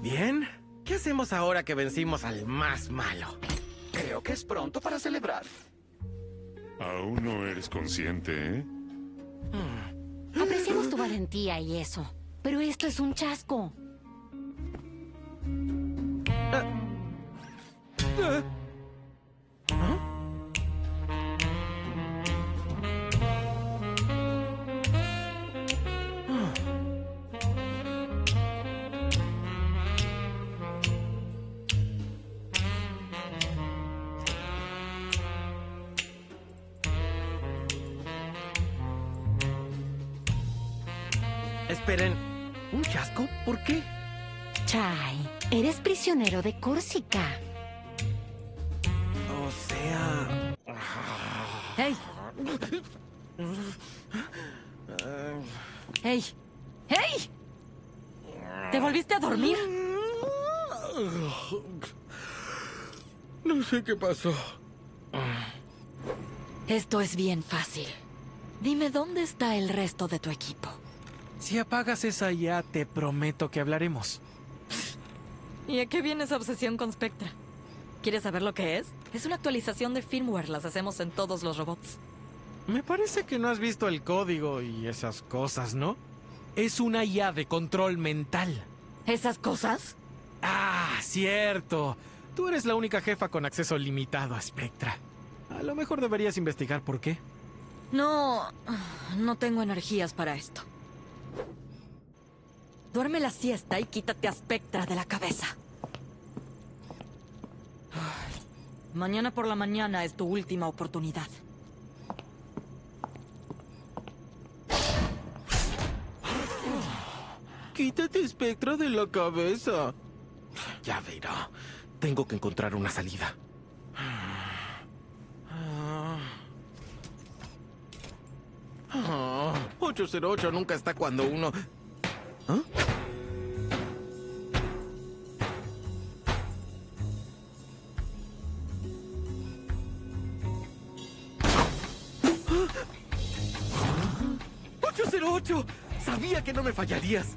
Bien, ¿qué hacemos ahora que vencimos al más malo? Creo que es pronto para celebrar. Aún no eres consciente, ¿eh? Apreciamos tu valentía y eso. Pero esto es un chasco. Esperen, ¿un chasco? ¿Por qué? Chai, eres prisionero de Córsica. O sea... ¡Hey! ¡Hey! ¡Hey! ¿Te volviste a dormir? No sé qué pasó. Esto es bien fácil. Dime dónde está el resto de tu equipo. Si apagas esa ya, te prometo que hablaremos. ¿Y a qué viene esa obsesión con Spectra? ¿Quieres saber lo que es? Es una actualización de firmware, las hacemos en todos los robots. Me parece que no has visto el código y esas cosas, ¿no? Es una IA de control mental. ¿Esas cosas? Ah, cierto. Tú eres la única jefa con acceso limitado a Spectra. A lo mejor deberías investigar por qué. No... no tengo energías para esto. Duerme la siesta y quítate a Spectra de la cabeza. Mañana por la mañana es tu última oportunidad. Quítate espectro de la cabeza. Ya verá. Tengo que encontrar una salida. Ah, 808 nunca está cuando uno... ¿Ah? ¡808! Sabía que no me fallarías.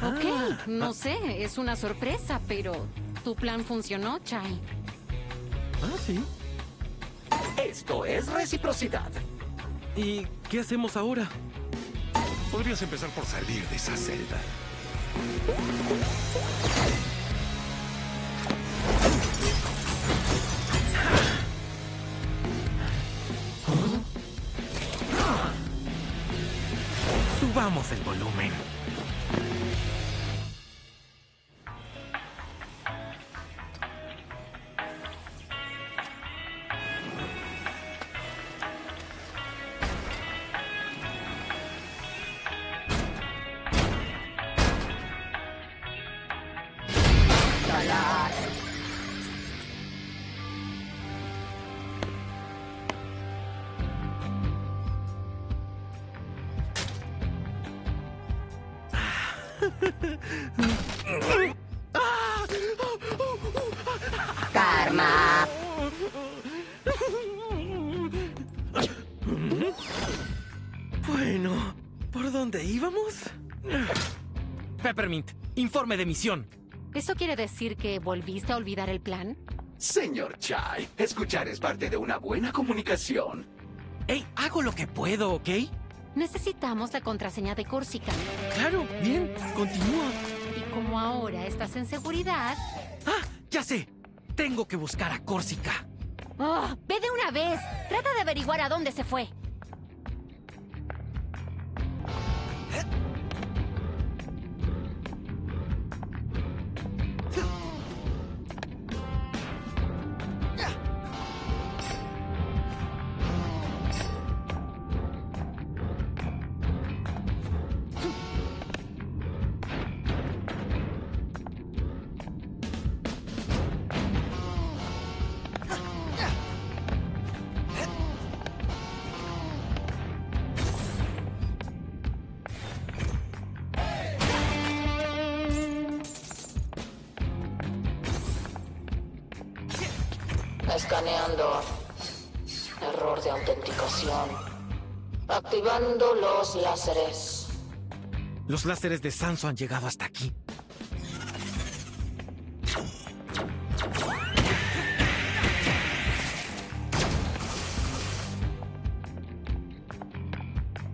Ok, no sé, es una sorpresa, pero tu plan funcionó, Chai. Ah, sí. Esto es reciprocidad. ¿Y qué hacemos ahora? Podrías empezar por salir de esa celda. Subamos el volumen. Peppermint, informe de misión. ¿Eso quiere decir que volviste a olvidar el plan? Señor Chai, escuchar es parte de una buena comunicación. Ey, hago lo que puedo, ¿ok? Necesitamos la contraseña de Córsica. Claro, bien, continúa. Y como ahora estás en seguridad... Ah, ya sé. Tengo que buscar a Córsica. ¡Oh! ¡Ve de una vez! Trata de averiguar a dónde se fue. Escaneando. Error de autenticación. Activando los láseres. Los láseres de Sanso han llegado hasta aquí.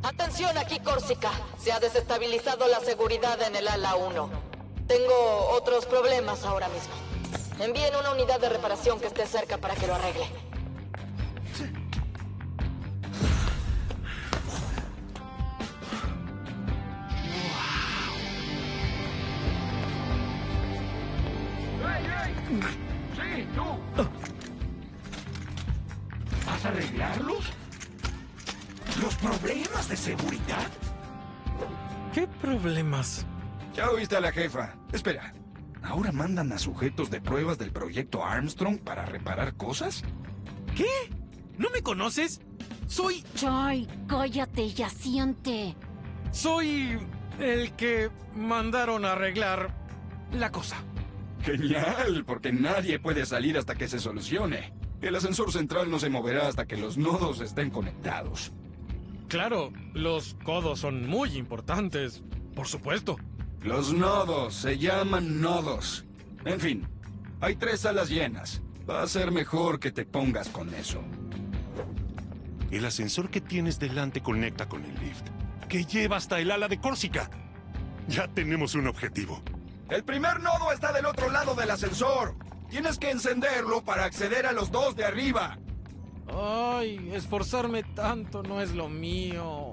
Atención aquí, Córsica. Se ha desestabilizado la seguridad en el ala 1. Tengo otros problemas ahora mismo. Envíen una unidad de reparación que esté cerca para que lo arregle. ¡Sí, tú! ¿Vas a arreglarlos? ¿Los problemas de seguridad? ¿Qué problemas? Ya oíste a la jefa. Espera. ¿Ahora mandan a sujetos de pruebas del proyecto Armstrong para reparar cosas? ¿Qué? ¿No me conoces? Soy... Chai, cállate y asiente. Soy el que mandaron a arreglar la cosa. Genial, porque nadie puede salir hasta que se solucione. El ascensor central no se moverá hasta que los nodos estén conectados. Claro, los codos son muy importantes, por supuesto. Los nodos se llaman nodos. En fin, hay tres salas llenas. Va a ser mejor que te pongas con eso. El ascensor que tienes delante conecta con el lift, que lleva hasta el ala de Córsica. Ya tenemos un objetivo. El primer nodo está del otro lado del ascensor. Tienes que encenderlo para acceder a los dos de arriba. Ay, esforzarme tanto no es lo mío.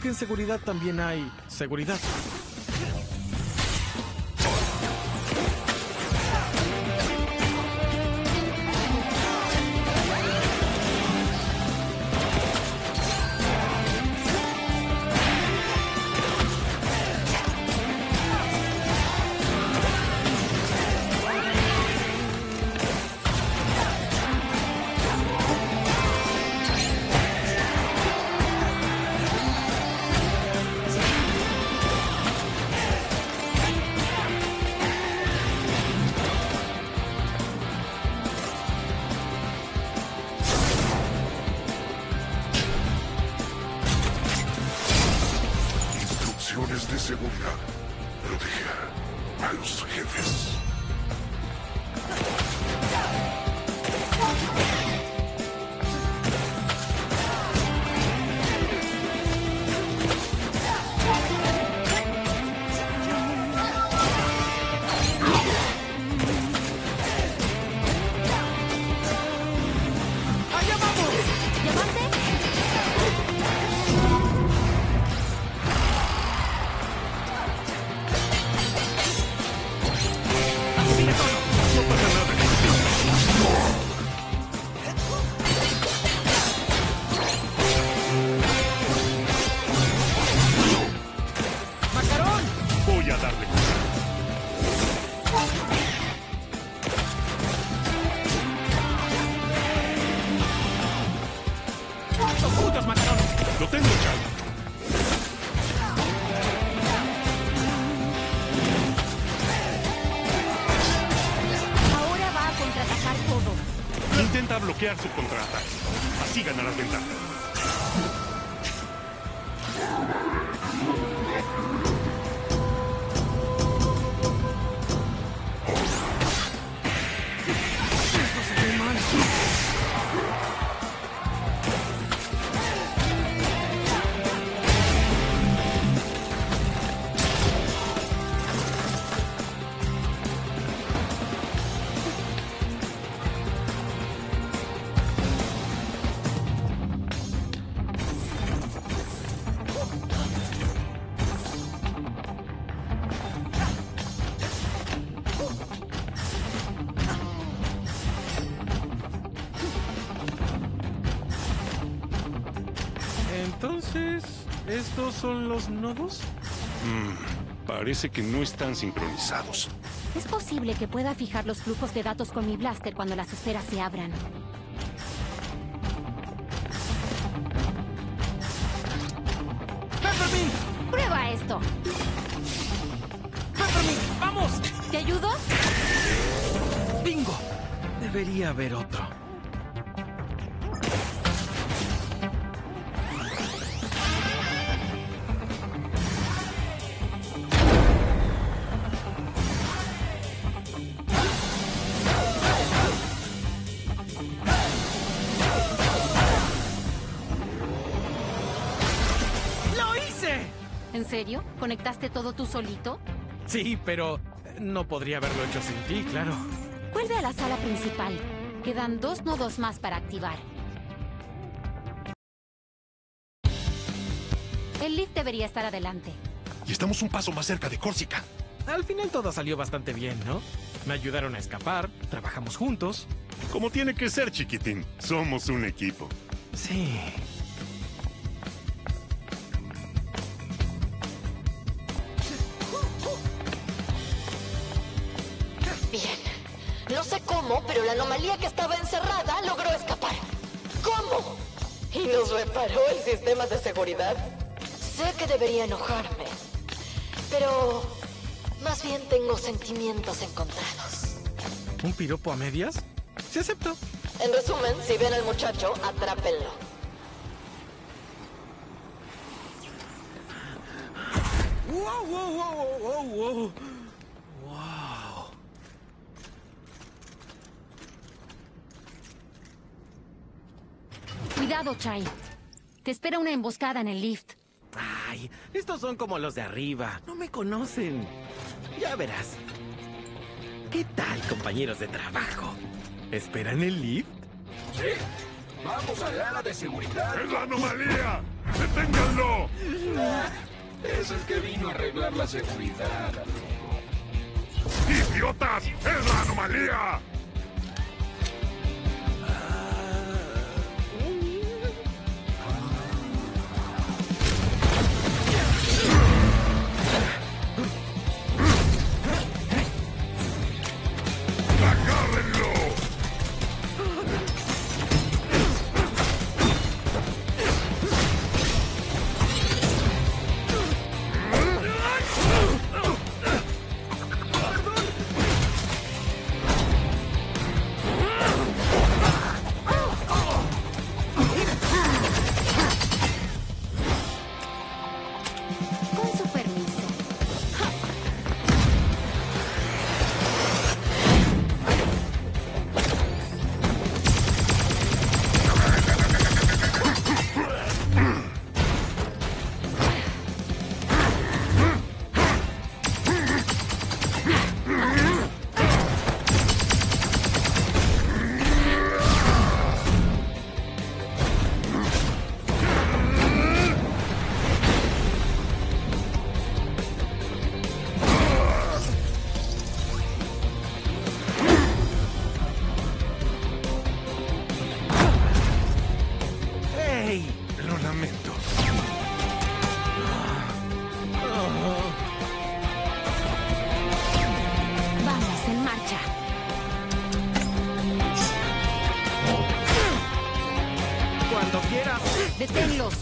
Que en seguridad también hay seguridad. De seguridad. Proteger a los jefes. Yes. Entonces, ¿estos son los nodos? Mm, parece que no están sincronizados. Es posible que pueda fijar los flujos de datos con mi blaster cuando las esferas se abran. ¡Peppermint! ¡Prueba esto! ¡Peppermint! ¡Vamos! ¿Te ayudo? ¡Bingo! Debería haber otro. Serio? ¿Conectaste todo tú solito? Sí, pero no podría haberlo hecho sin ti, claro. Vuelve a la sala principal. Quedan dos nodos más para activar. El lift debería estar adelante. Y estamos un paso más cerca de Córsica. Al final todo salió bastante bien, ¿no? Me ayudaron a escapar, trabajamos juntos. Como tiene que ser, chiquitín. Somos un equipo. Sí. No sé cómo, pero la anomalía que estaba encerrada logró escapar. ¿Cómo? ¿Y nos reparó el sistema de seguridad? Sé que debería enojarme, pero más bien tengo sentimientos encontrados. ¿Un piropo a medias? Se aceptó. En resumen, si ven al muchacho, atrápenlo. ¡Wow, wow, wow, wow, wow! ¡Wow! Cuidado, Chai. Te espera una emboscada en el lift. Ay, estos son como los de arriba. No me conocen. Ya verás. ¿Qué tal, compañeros de trabajo? ¿Esperan el lift? Sí. Vamos al ala de seguridad. ¡Es la anomalía! ¡Deténganlo! Es el que vino a arreglar la seguridad. ¡Idiotas! ¡Es la anomalía! Deténlos.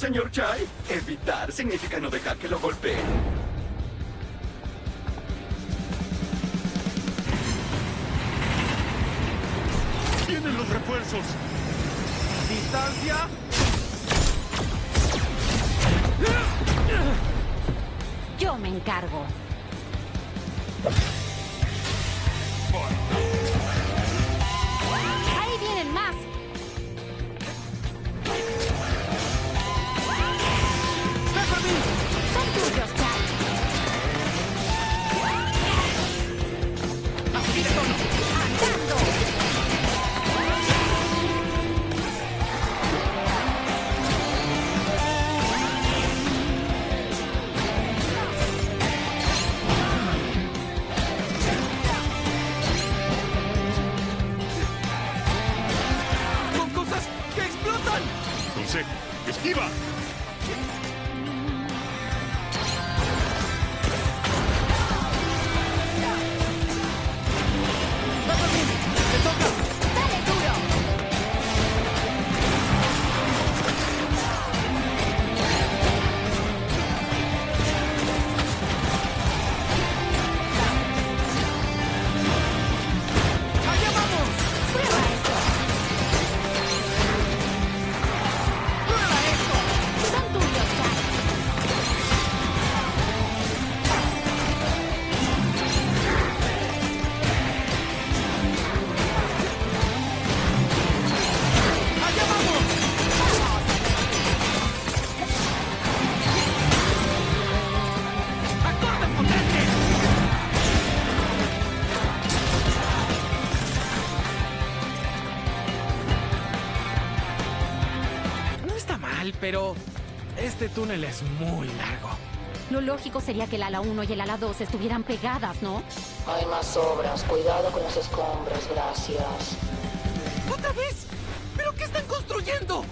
Señor Chai? Evitar significa no dejar que lo golpeen. ¡Vienen los refuerzos! ¡Distancia! Yo me encargo. Esquiva. Pero este túnel es muy largo. Lo lógico sería que el ala 1 y el ala 2 estuvieran pegadas, ¿no? Hay más obras. Cuidado con los escombros. Gracias. ¿Otra vez? ¿Pero qué están construyendo?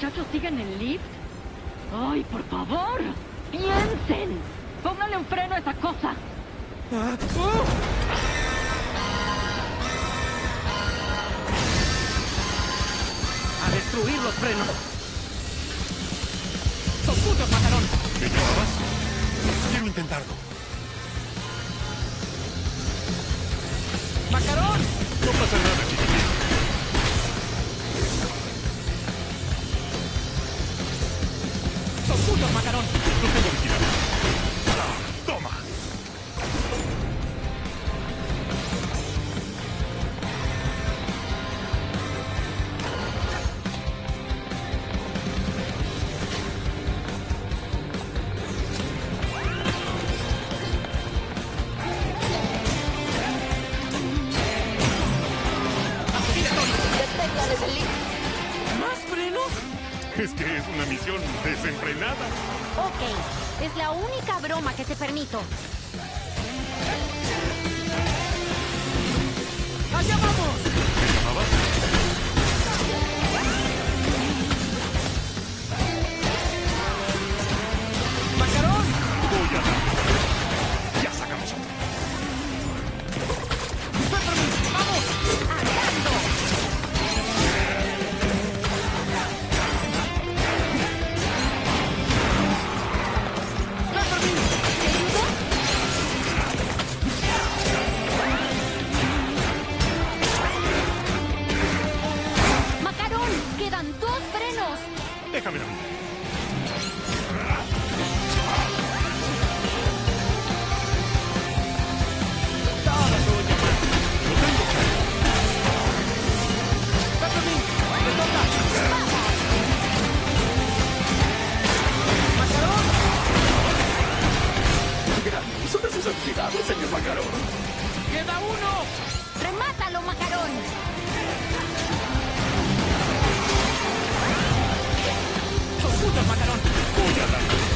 ¿El muchacho sigue en el lift? ¡Ay, por favor! ¡Piensen! ¡Pónganle un freno a esa cosa! Ah, ¡oh! A destruir los frenos. ¡Sos putos, macarón! ¿Me llamabas? Quiero intentarlo. ¡Macarón! No pasa nada, chiquitín. ¡Sos putos, macarón! No broma que te señor Macarón. ¡Queda uno! ¡Remátalo, Macarón! ¡Sos putos, Macarón! Voy a darle.